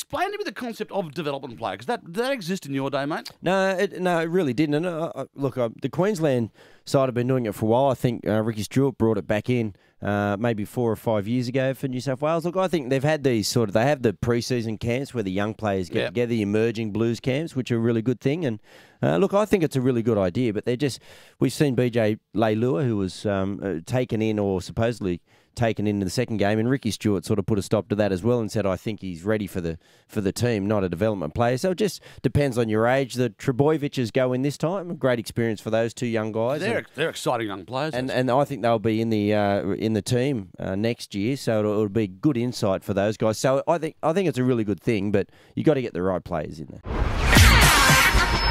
explain to me the concept of development player because that did that exist in your day, mate. No, it, no, it really didn't. And uh, uh, look, uh, the Queensland side have been doing it for a while. I think uh, Ricky Stuart brought it back in uh, maybe four or five years ago for New South Wales. Look, I think they've had these sort of they have the preseason camps where the young players get Yep. together, the emerging Blues camps, which are a really good thing. And uh, look, I think it's a really good idea. But they're just we've seen BJ Leilua who was um, uh, taken in or supposedly taken into the second game, and Ricky Stuart sort of put a stop to that as well and said, "I think he's ready for the for the team, not a development player." So it just depends on your age. The Trbojevics go in this time, great experience for those two young guys. They're and, they're exciting young players. and and I think they'll be in the uh, in the team uh, next year, so it'll, it'll be good insight for those guys. So I think I think it's a really good thing, but you have got to get the right players in there.